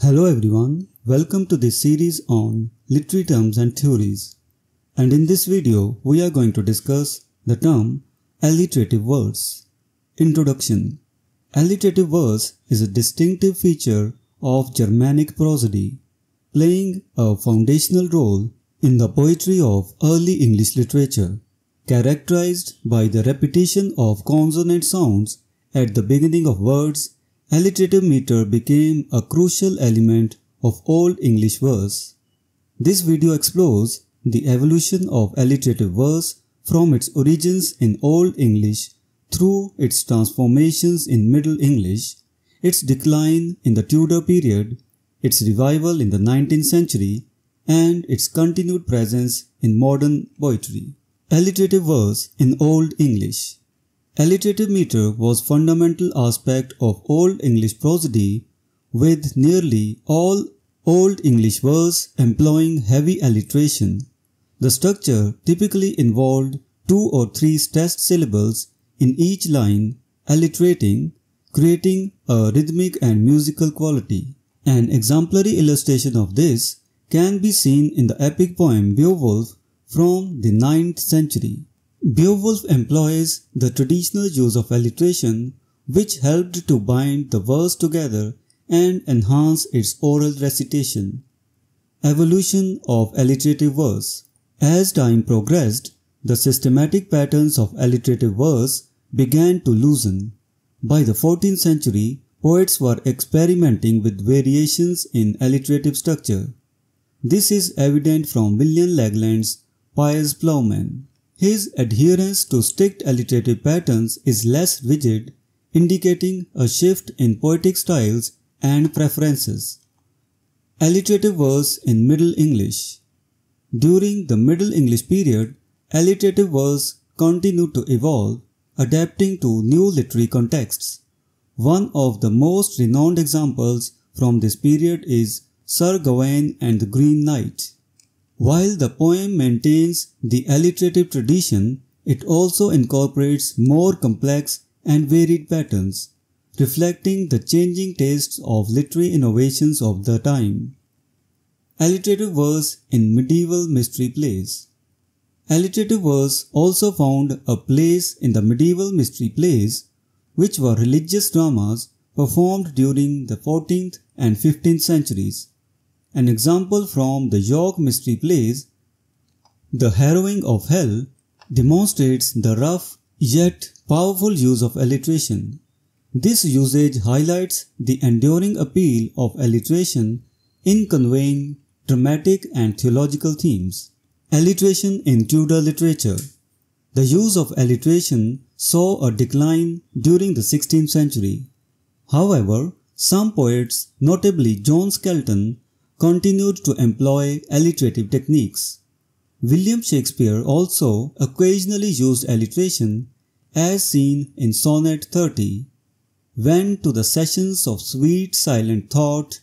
Hello everyone, welcome to this series on literary terms and theories. And in this video, we are going to discuss the term alliterative verse. Introduction Alliterative verse is a distinctive feature of Germanic prosody, playing a foundational role in the poetry of early English literature, characterized by the repetition of consonant sounds at the beginning of words alliterative meter became a crucial element of Old English verse. This video explores the evolution of alliterative verse from its origins in Old English through its transformations in Middle English, its decline in the Tudor period, its revival in the 19th century, and its continued presence in modern poetry. Alliterative verse in Old English Alliterative meter was fundamental aspect of Old English prosody with nearly all Old English verse employing heavy alliteration. The structure typically involved two or three stressed syllables in each line alliterating, creating a rhythmic and musical quality. An exemplary illustration of this can be seen in the epic poem Beowulf from the 9th century. Beowulf employs the traditional use of alliteration which helped to bind the verse together and enhance its oral recitation. Evolution of alliterative verse As time progressed, the systematic patterns of alliterative verse began to loosen. By the 14th century, poets were experimenting with variations in alliterative structure. This is evident from William Langland's Piers Plowman. His adherence to strict alliterative patterns is less rigid, indicating a shift in poetic styles and preferences. Alliterative verse in Middle English During the Middle English period, alliterative verse continued to evolve, adapting to new literary contexts. One of the most renowned examples from this period is Sir Gawain and the Green Knight. While the poem maintains the alliterative tradition, it also incorporates more complex and varied patterns, reflecting the changing tastes of literary innovations of the time. Alliterative verse in medieval mystery plays Alliterative verse also found a place in the medieval mystery plays, which were religious dramas performed during the 14th and 15th centuries. An example from the York Mystery Plays, The Harrowing of Hell, demonstrates the rough yet powerful use of alliteration. This usage highlights the enduring appeal of alliteration in conveying dramatic and theological themes. Alliteration in Tudor literature. The use of alliteration saw a decline during the 16th century. However, some poets, notably John Skelton, continued to employ alliterative techniques. William Shakespeare also occasionally used alliteration as seen in Sonnet 30. When to the sessions of sweet silent thought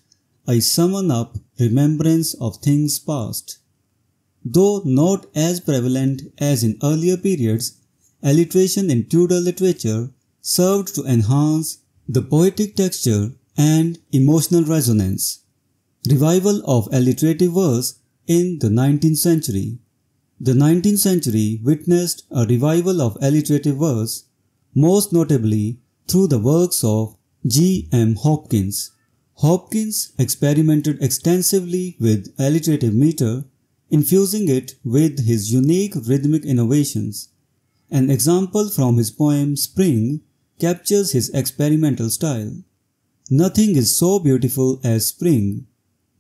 I summon up remembrance of things past. Though not as prevalent as in earlier periods, alliteration in Tudor literature served to enhance the poetic texture and emotional resonance. Revival of alliterative verse in the 19th century. The 19th century witnessed a revival of alliterative verse, most notably through the works of G. M. Hopkins. Hopkins experimented extensively with alliterative meter, infusing it with his unique rhythmic innovations. An example from his poem Spring captures his experimental style. Nothing is so beautiful as spring,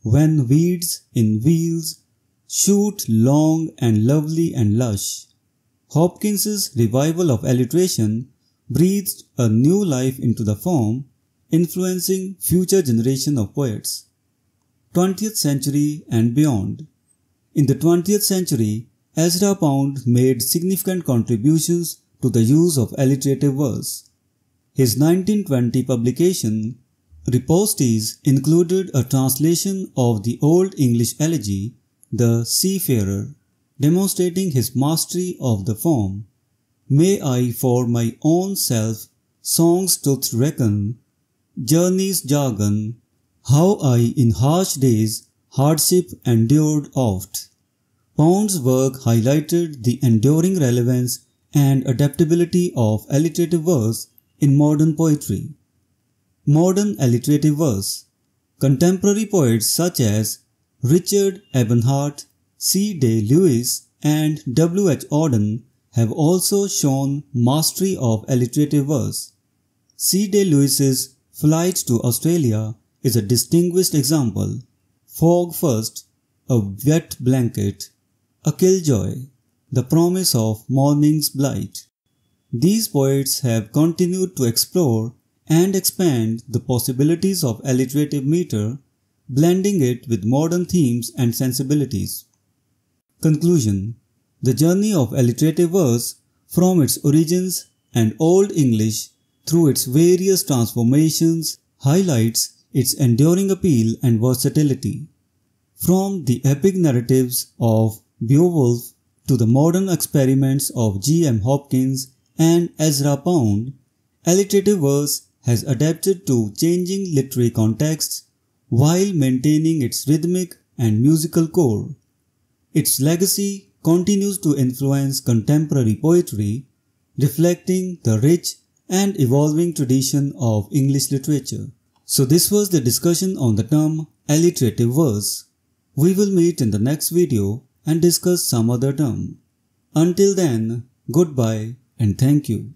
when weeds in wheels shoot long and lovely and lush. Hopkins's revival of alliteration breathed a new life into the form, influencing future generation of poets. 20th century and beyond. In the 20th century, Ezra Pound made significant contributions to the use of alliterative verse. His 1920 publication Ripostes included a translation of the Old English elegy, The Seafarer, demonstrating his mastery of the form. May I for my own self songs tooth reckon, journey's jargon, How I in harsh days hardship endured oft. Pound's work highlighted the enduring relevance and adaptability of alliterative verse in modern poetry. Modern alliterative verse. Contemporary poets such as Richard Eberhart, C. D. Lewis, and W. H. Auden have also shown mastery of alliterative verse. C. D. Lewis's Flight to Australia is a distinguished example. Fog first, a wet blanket, a killjoy, the promise of morning's blight. These poets have continued to explore and expand the possibilities of alliterative meter, blending it with modern themes and sensibilities. Conclusion The journey of alliterative verse from its origins and Old English through its various transformations highlights its enduring appeal and versatility. From the epic narratives of Beowulf to the modern experiments of G. M. Hopkins and Ezra Pound, alliterative verse has adapted to changing literary contexts while maintaining its rhythmic and musical core. Its legacy continues to influence contemporary poetry, reflecting the rich and evolving tradition of English literature. So this was the discussion on the term alliterative verse. We will meet in the next video and discuss some other term. Until then, goodbye and thank you.